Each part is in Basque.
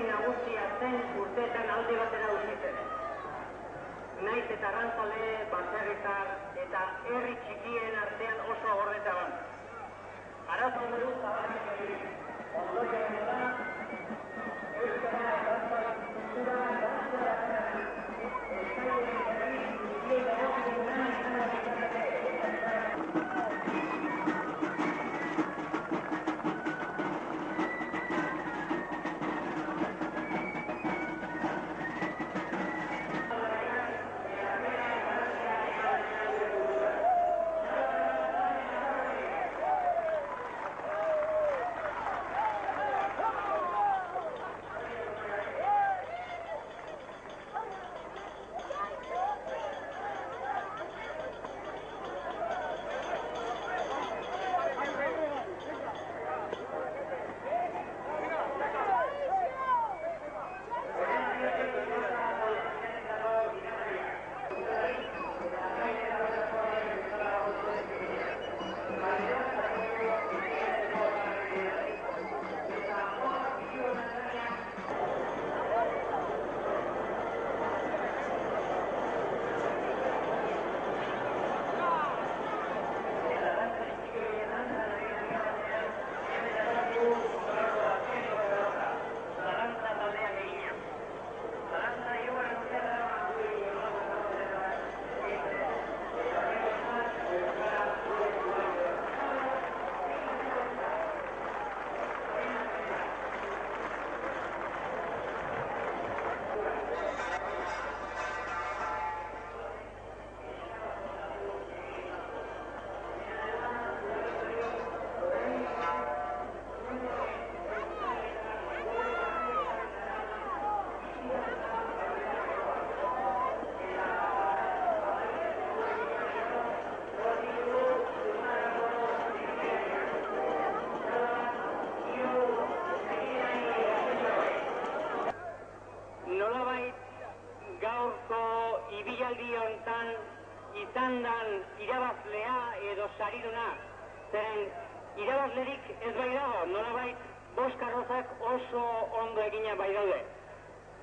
zati nagusia zen urteetan alde batera uzitzen. Naiz eta rantzale, batzeretar eta herri txikien artean oso gordeta bat. Arazo dugu, zabarrak egin. Ondoia irabazlerik ez bai dago, nolabait bost oso ondo egina bai daude.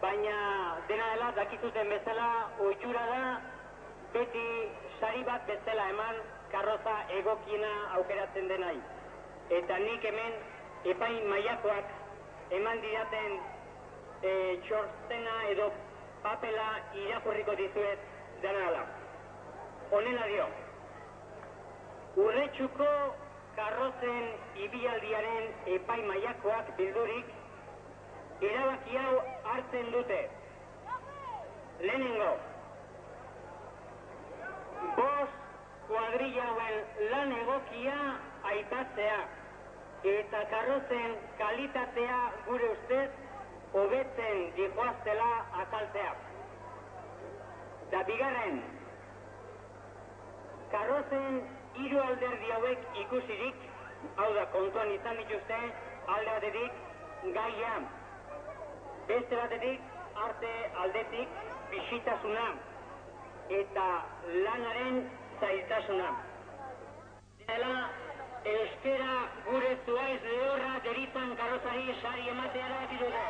Baina dena dela dakizuten bezala oitxura da beti sari bat bezala eman karroza egokiena aukeratzen denai. Eta nik hemen epain maiakoak eman didaten e, txortena edo papela irakurriko dizuet dena dela. Honela dio, urretxuko karrozen ibialdiaren epai maiakoak bildurik, erabaki hau hartzen dute. Lehenengo, bost kuadrilauen lan egokia aipatzea eta karrozen kalitatea gure ustez hobetzen dihoaztela azaltzea. Da bigarren, karrozen hiru alderdi hauek ikusirik, hau da kontuan izan dituzte, alde batetik gaia, beste batetik arte aldetik bisitasuna eta lanaren zailtasuna. Dela, euskera gure zuaiz lehorra deritzen karrozari sari emateara dira.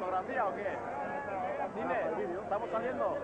¿Fotografía o qué? ¿Cine? ¿Estamos saliendo?